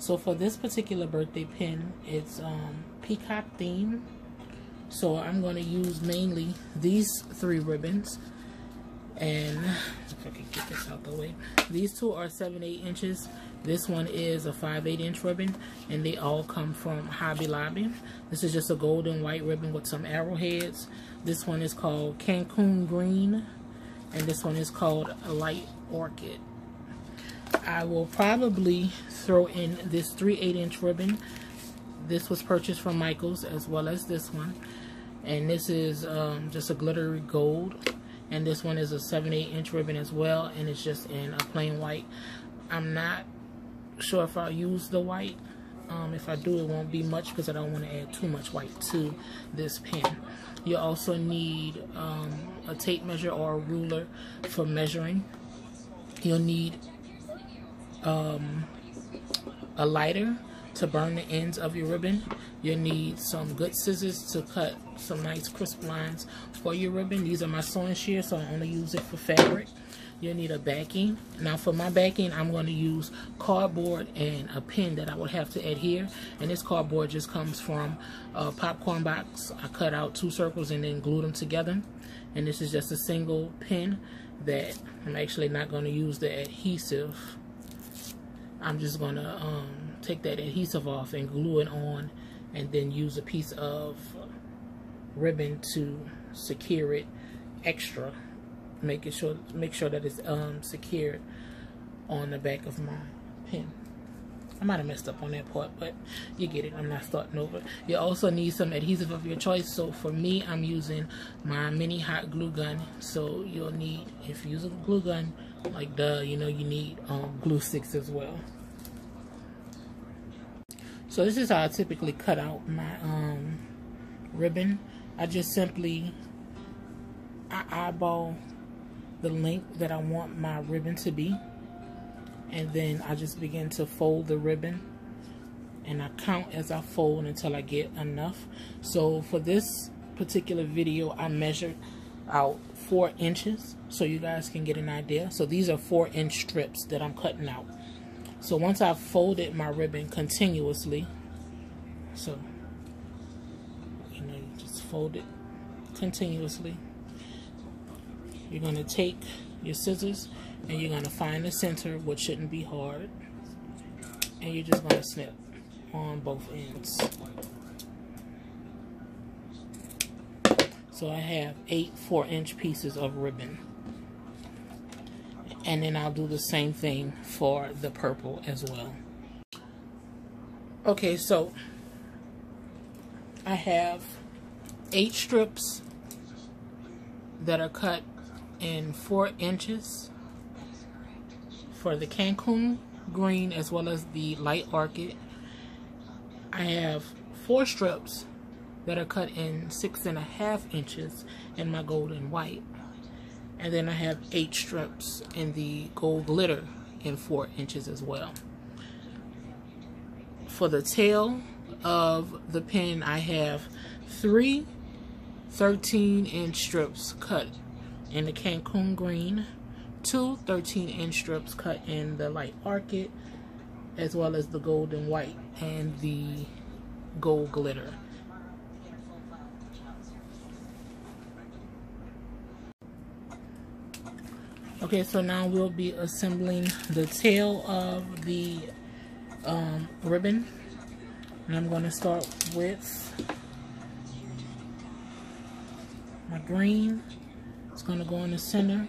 So for this particular birthday pin, it's um, peacock theme. So I'm going to use mainly these three ribbons. And if I can get this out the way. These two are 7 8 inches. This one is a 5 8 inch ribbon. And they all come from Hobby Lobby. This is just a golden white ribbon with some arrowheads. This one is called Cancun Green. And this one is called Light Orchid. I will probably throw in this 3 8 inch ribbon. This was purchased from Michaels as well as this one. And this is um, just a glittery gold. And this one is a 7 8 inch ribbon as well. And it's just in a plain white. I'm not sure if I'll use the white. Um, if I do, it won't be much because I don't want to add too much white to this pen. You also need um, a tape measure or a ruler for measuring. You'll need um, a lighter to burn the ends of your ribbon. You'll need some good scissors to cut some nice crisp lines for your ribbon. These are my sewing shears, so I only use it for fabric. You'll need a backing. Now for my backing, I'm going to use cardboard and a pin that I would have to adhere. And this cardboard just comes from a popcorn box. I cut out two circles and then glued them together. And this is just a single pin that I'm actually not going to use the adhesive. I'm just to um, take that adhesive off and glue it on and then use a piece of ribbon to secure it extra making sure make sure that it's um, secured on the back of my pen. I might have messed up on that part, but you get it. I'm not starting over. You also need some adhesive of your choice. So for me, I'm using my mini hot glue gun. So you'll need, if you use a glue gun, like duh, you know you need um, glue sticks as well. So this is how I typically cut out my um, ribbon. I just simply I eyeball the length that I want my ribbon to be. And then I just begin to fold the ribbon. And I count as I fold until I get enough. So for this particular video, I measured out four inches so you guys can get an idea. So these are four inch strips that I'm cutting out. So once I've folded my ribbon continuously, so, you know, you just fold it continuously. You're going to take your scissors and you're going to find the center, which shouldn't be hard. And you're just to snip on both ends. So I have eight four inch pieces of ribbon. And then I'll do the same thing for the purple as well. Okay, so I have eight strips that are cut in four inches for the Cancun green as well as the light orchid. I have four strips that are cut in six and a half inches in my gold and white. And then I have eight strips in the gold glitter in four inches as well. For the tail of the pin, I have three 13 inch strips cut in the Cancun green, two 13 inch strips cut in the light orchid, as well as the gold and white and the gold glitter. Okay, so now we'll be assembling the tail of the um, ribbon. And I'm going to start with my green. It's going to go in the center.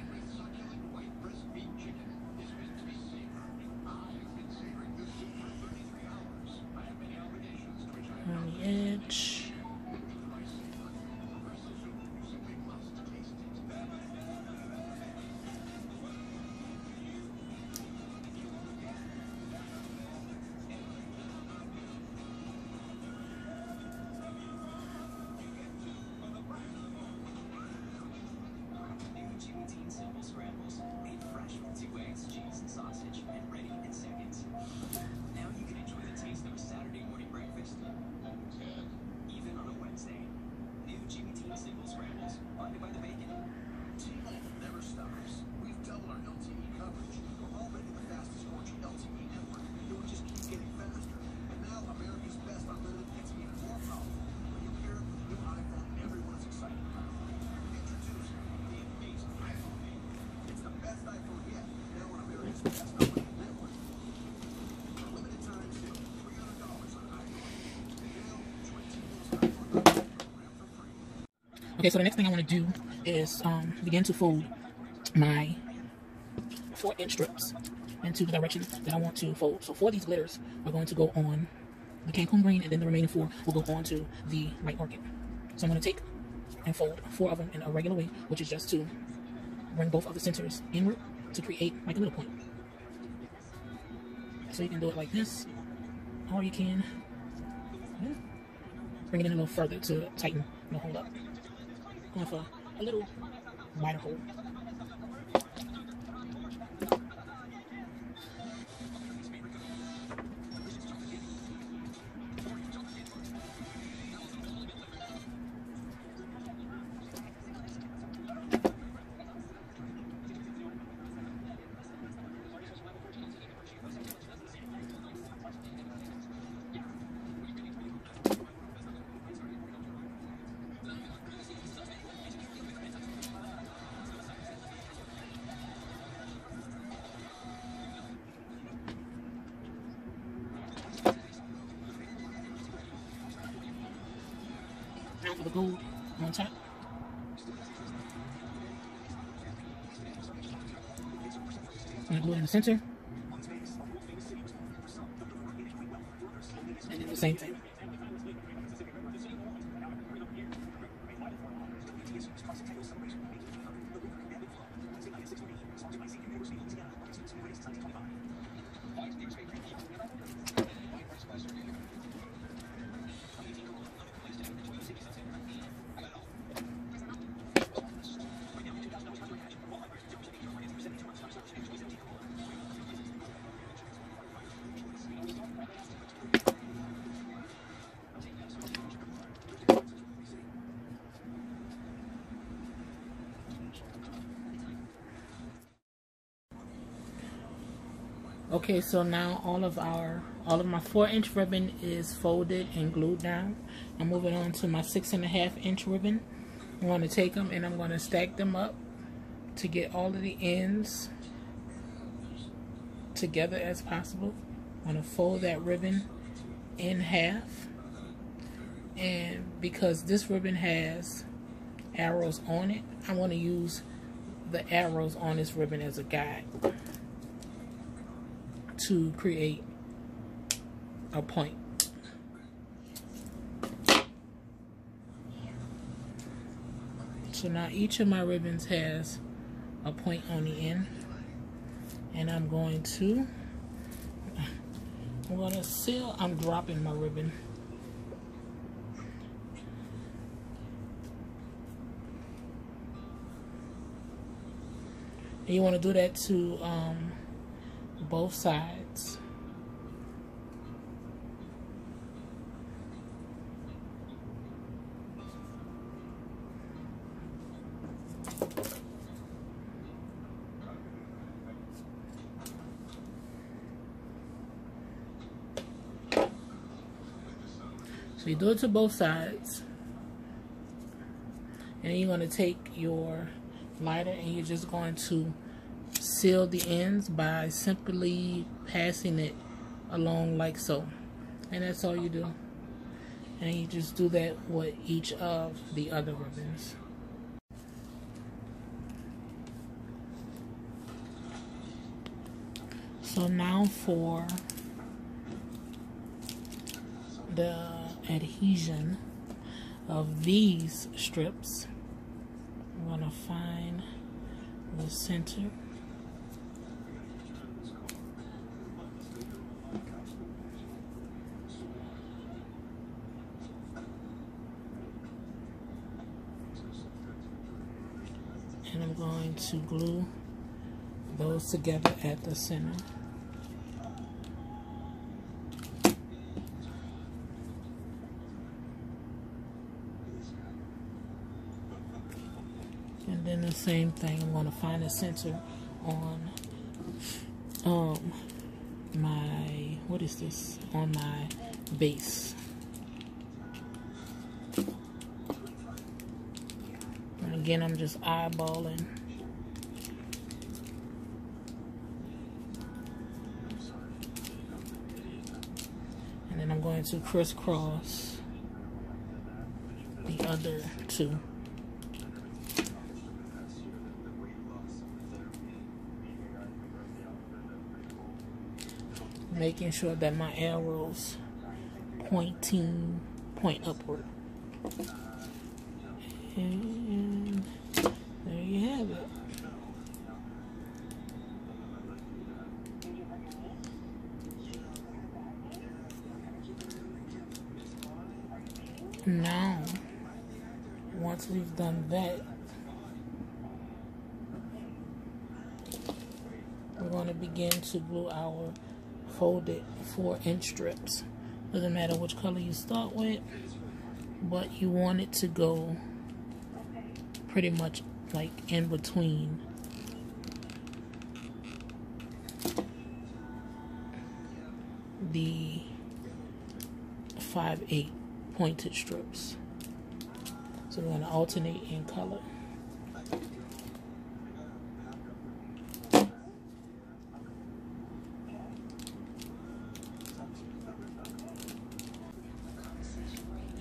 Okay, so the next thing I want to do is um, begin to fold my four inch strips into the direction that I want to fold. So four of these glitters are going to go on the Cancun green and then the remaining four will go on to the light orchid. So I'm going to take and fold four of them in a regular way, which is just to bring both of the centers inward to create like a little point. So you can do it like this, or you can bring it in a little further to tighten the hole up for a little wider hole. Gold on top. And go in the center. And do the same thing. Okay, so now all of our, all of my four inch ribbon is folded and glued down. I'm moving on to my six and a half inch ribbon. I'm going to take them and I'm going to stack them up to get all of the ends together as possible. I'm going to fold that ribbon in half. And because this ribbon has arrows on it, I want to use the arrows on this ribbon as a guide to create a point. So now each of my ribbons has a point on the end. And I'm going to, I'm going to seal, I'm dropping my ribbon. And you want to do that to um, both sides. So you do it to both sides. And you're going to take your lighter and you're just going to seal the ends by simply passing it along like so. And that's all you do. And you just do that with each of the other ribbons. So now for the adhesion of these strips, I'm going to find the center and I'm going to glue those together at the center. Then the same thing, I'm going to find a center on um, my, what is this, on my base. And again, I'm just eyeballing. And then I'm going to crisscross the other two. Making sure that my arrows pointing point upward. And there you have it. Now, once we've done that, we're going to begin to glue our folded four inch strips. Doesn't matter which color you start with, but you want it to go pretty much like in between the 5-8 pointed strips. So we're going to alternate in color.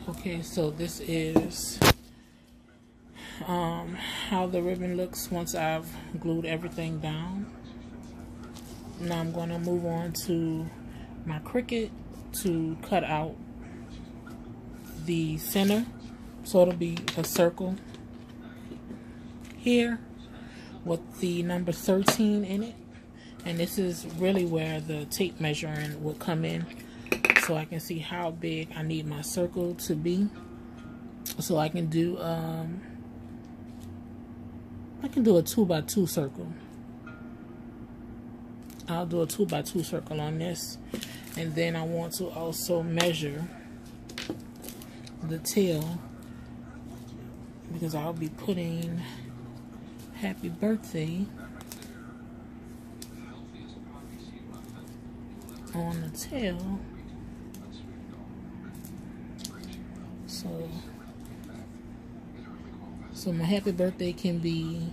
Okay, so this is um, how the ribbon looks once I've glued everything down. Now I'm going to move on to my Cricut to cut out the center. So it'll be a circle here with the number 13 in it. And this is really where the tape measuring will come in. So I can see how big I need my circle to be. So I can do um, I can do a two by two circle. I'll do a two by two circle on this. And then I want to also measure the tail because I'll be putting happy birthday on the tail. So so my happy birthday can be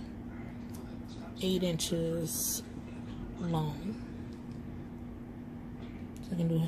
eight inches long. So I can do